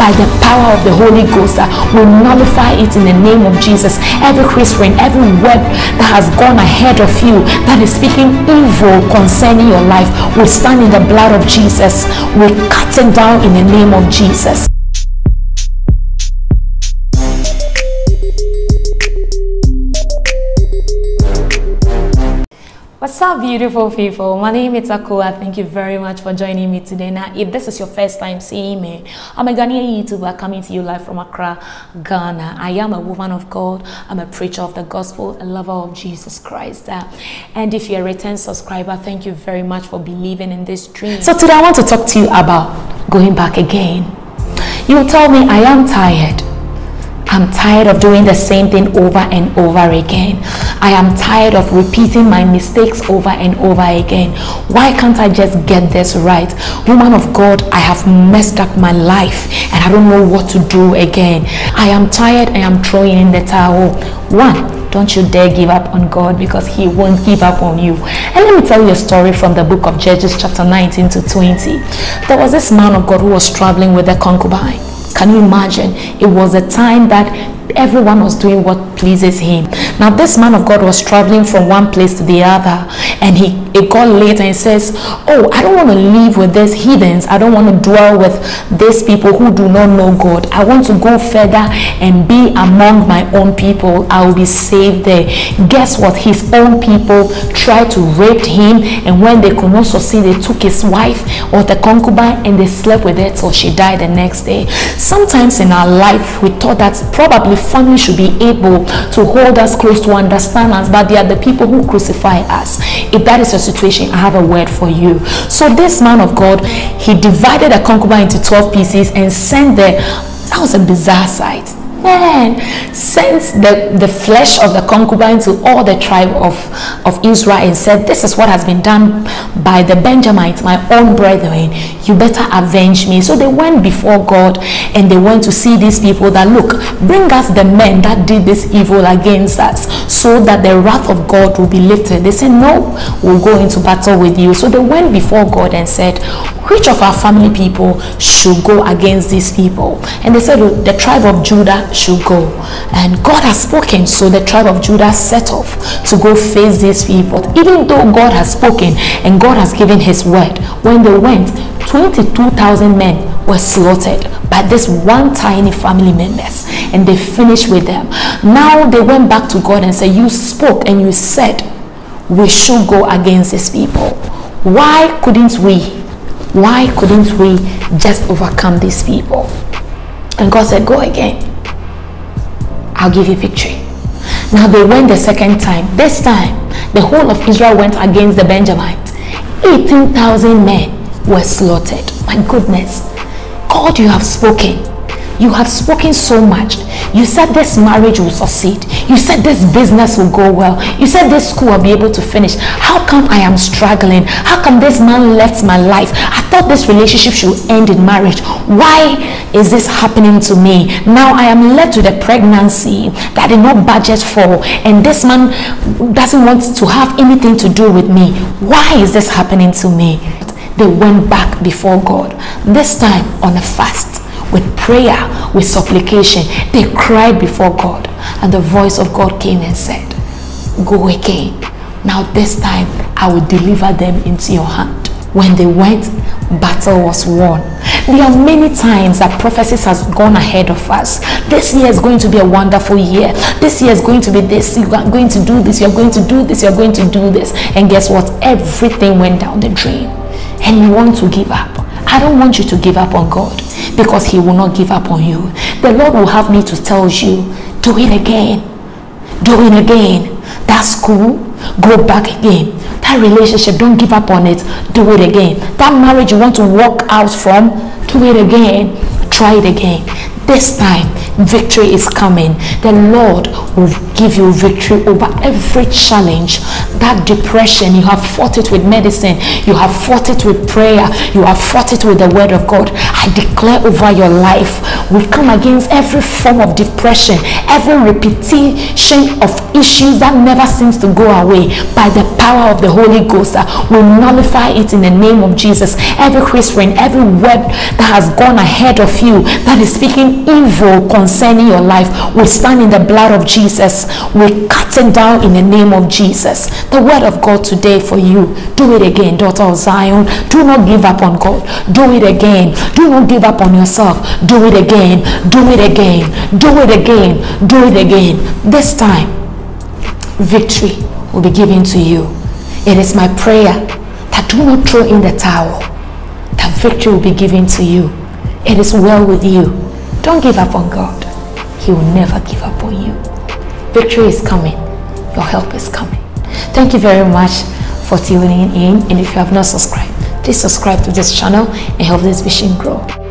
by the power of the Holy Ghost. Uh, we nullify it in the name of Jesus. Every whispering, every word that has gone ahead of you that is speaking evil concerning your life, we stand in the blood of Jesus. We cut it down in the name of Jesus. What's up, beautiful people? My name is Akuwaa. Thank you very much for joining me today. Now, if this is your first time seeing me, I'm a Ghanaian YouTuber coming to you live from Accra, Ghana. I am a woman of God. I'm a preacher of the gospel, a lover of Jesus Christ. Uh, and if you're a return subscriber, thank you very much for believing in this dream. So today, I want to talk to you about going back again. You tell me I am tired. I'm tired of doing the same thing over and over again. I am tired of repeating my mistakes over and over again. Why can't I just get this right? Woman of God, I have messed up my life and I don't know what to do again. I am tired I am throwing in the towel. One, don't you dare give up on God because he won't give up on you. And let me tell you a story from the book of Judges chapter 19 to 20. There was this man of God who was traveling with a concubine. Can you imagine? It was a time that everyone was doing what pleases him. Now, this man of God was traveling from one place to the other, and he it got later and says, Oh, I don't want to live with these heathens. I don't want to dwell with these people who do not know God. I want to go further and be among my own people. I will be saved there. Guess what? His own people tried to rape him, and when they could not succeed, they took his wife or the concubine and they slept with her till she died the next day. Sometimes in our life, we thought that probably family should be able to hold us close to understand us, but they are the people who crucify us. If that is your situation, I have a word for you. So this man of God, he divided a concubine into 12 pieces and sent the that was a bizarre sight man sent the, the flesh of the concubine to all the tribe of, of Israel and said, This is what has been done by the Benjamites, my own brethren. You better avenge me. So they went before God and they went to see these people that, look, bring us the men that did this evil against us so that the wrath of God will be lifted. They said, No, we'll go into battle with you. So they went before God and said, Which of our family people should go against these people? And they said, The tribe of Judah should go. And God has spoken, so the tribe of Judah set off to go face these people. Even though God has spoken and God has given his word, when they went, 22,000 men were slaughtered by this one tiny family members and they finished with them. Now they went back to God and said, You spoke and you said we should go against these people. Why couldn't we? Why couldn't we just overcome these people? And God said, Go again. I'll give you victory. Now they went the second time. This time, the whole of Israel went against the Benjamites. 18,000 men were slaughtered. My goodness. God, you have spoken. You have spoken so much. You said this marriage will succeed. You said this business will go well. You said this school will be able to finish. How come I am struggling? How come this man left my life? I thought this relationship should end in marriage. Why is this happening to me? Now I am led to the pregnancy that I did not budget for. And this man doesn't want to have anything to do with me. Why is this happening to me? They went back before God. This time on a fast with prayer, with supplication. They cried before God, and the voice of God came and said, Go again. Now, this time I will deliver them into your hand. When they went, battle was won. There are many times that prophecies has gone ahead of us. This year is going to be a wonderful year. This year is going to be this. You are going to do this. You're going to do this. You're going to do this. And guess what? Everything went down the drain. And you want to give up. I don't want you to give up on God because He will not give up on you. The Lord will have me to tell you, do it again. Do it again. That's school, go back again. That relationship, don't give up on it. Do it again. That marriage you want to walk out from, do it again. Try it again. This time, victory is coming. The Lord will give you victory over every challenge. That depression, you have fought it with medicine, you have fought it with prayer, you have fought it with the word of God. I declare over your life We come against every form of depression, every repetition of issues that never seems to go away by the power of the Holy Ghost. Uh, we nullify it in the name of Jesus. Every whispering, every word that has gone ahead of you that is speaking evil concerning your life, we stand in the blood of Jesus. We cut it down in the name of Jesus. The word of God today for you. Do it again, daughter of Zion. Do not give up on God. Do it again. Do not give up on yourself. Do it again. Do it again. Do it again. Do it again. This time, victory will be given to you. It is my prayer that do not throw in the towel. That victory will be given to you. It is well with you. Don't give up on God. He will never give up on you. Victory is coming. Your help is coming. Thank you very much for tuning in. And if you have not subscribed, please subscribe to this channel and help this vision grow.